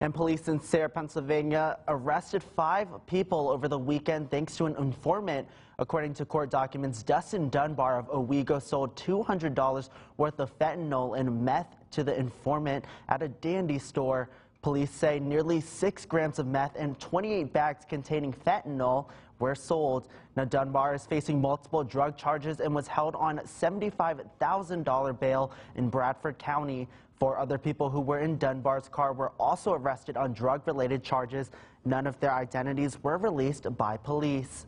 And police in Sayre, Pennsylvania arrested five people over the weekend thanks to an informant. According to court documents, Dustin Dunbar of Owego sold $200 worth of fentanyl and meth to the informant at a dandy store. Police say nearly six grams of meth and 28 bags containing fentanyl were sold. Now, Dunbar is facing multiple drug charges and was held on $75,000 bail in Bradford County. Four other people who were in Dunbar's car were also arrested on drug related charges. None of their identities were released by police.